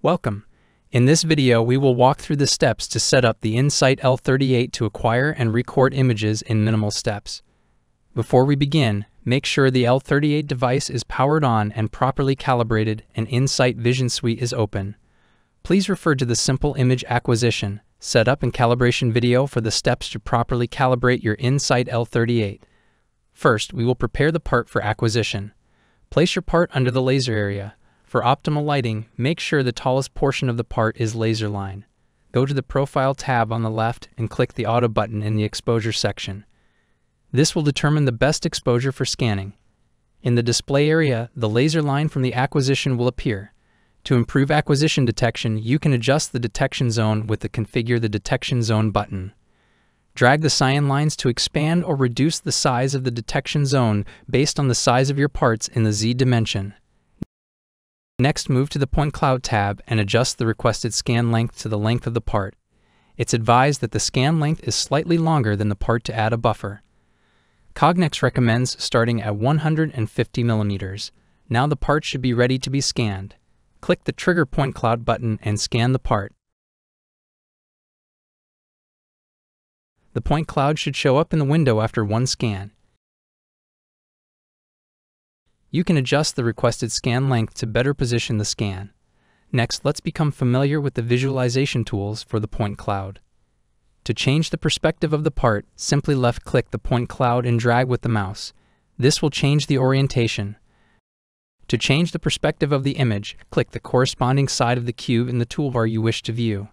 Welcome. In this video, we will walk through the steps to set up the In-Sight L38 to acquire and record images in minimal steps. Before we begin, make sure the L38 device is powered on and properly calibrated and In-Sight Vision Suite is open. Please refer to the Simple Image Acquisition, Setup and Calibration video for the steps to properly calibrate your In-Sight L38. First, we will prepare the part for acquisition. Place your part under the laser area. For optimal lighting, make sure the tallest portion of the part is laser line. Go to the Profile tab on the left and click the Auto button in the Exposure section. This will determine the best exposure for scanning. In the display area, the laser line from the acquisition will appear. To improve acquisition detection, you can adjust the detection zone with the Configure the Detection Zone button. Drag the cyan lines to expand or reduce the size of the detection zone based on the size of your parts in the Z dimension. Next, move to the Point Cloud tab and adjust the requested scan length to the length of the part. It's advised that the scan length is slightly longer than the part to add a buffer. Cognex recommends starting at 150 millimeters. Now the part should be ready to be scanned. Click the Trigger Point Cloud button and scan the part. The point cloud should show up in the window after one scan. You can adjust the requested scan length to better position the scan. Next, let's become familiar with the visualization tools for the point cloud. To change the perspective of the part, simply left-click the point cloud and drag with the mouse. This will change the orientation. To change the perspective of the image, click the corresponding side of the cube in the toolbar you wish to view.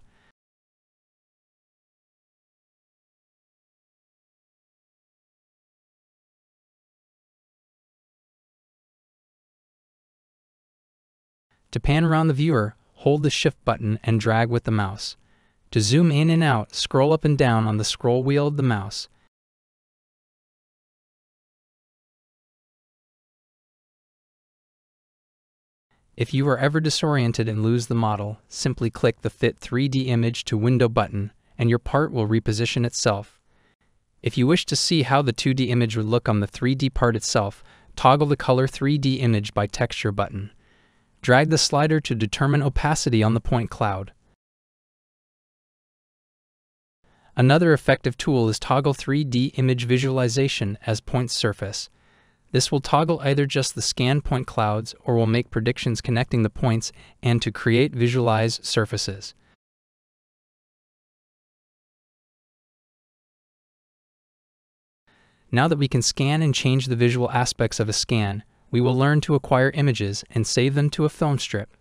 To pan around the viewer, hold the Shift button and drag with the mouse. To zoom in and out, scroll up and down on the scroll wheel of the mouse. If you are ever disoriented and lose the model, simply click the Fit 3D Image to Window button and your part will reposition itself. If you wish to see how the 2D image would look on the 3D part itself, toggle the Color 3D Image by Texture button. Drag the slider to determine opacity on the point cloud. Another effective tool is Toggle 3D Image Visualization as Point Surface. This will toggle either just the scan point clouds or will make predictions connecting the points and to create visualize surfaces. Now that we can scan and change the visual aspects of a scan, we will learn to acquire images and save them to a film strip.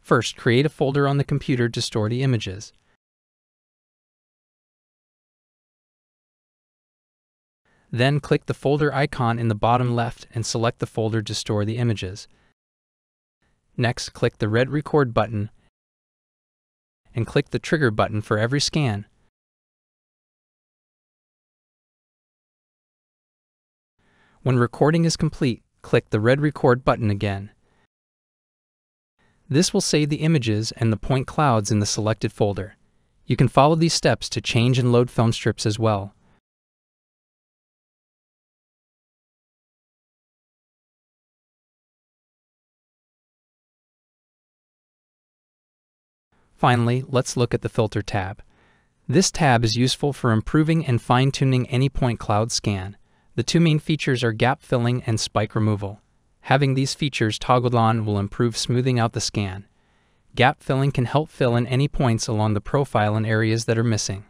First, create a folder on the computer to store the images. Then click the folder icon in the bottom left and select the folder to store the images. Next, click the red Record button and click the Trigger button for every scan. When recording is complete, click the red record button again. This will save the images and the point clouds in the selected folder. You can follow these steps to change and load film strips as well. Finally, let's look at the Filter tab. This tab is useful for improving and fine-tuning any point cloud scan. The two main features are gap filling and spike removal. Having these features toggled on will improve smoothing out the scan. Gap filling can help fill in any points along the profile in areas that are missing.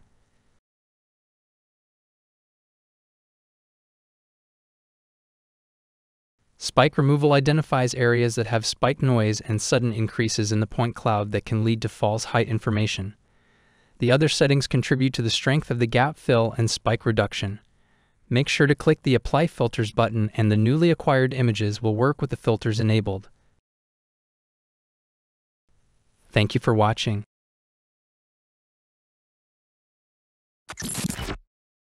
Spike removal identifies areas that have spike noise and sudden increases in the point cloud that can lead to false height information. The other settings contribute to the strength of the gap fill and spike reduction. Make sure to click the Apply Filters button and the newly acquired images will work with the filters enabled. Thank you for watching.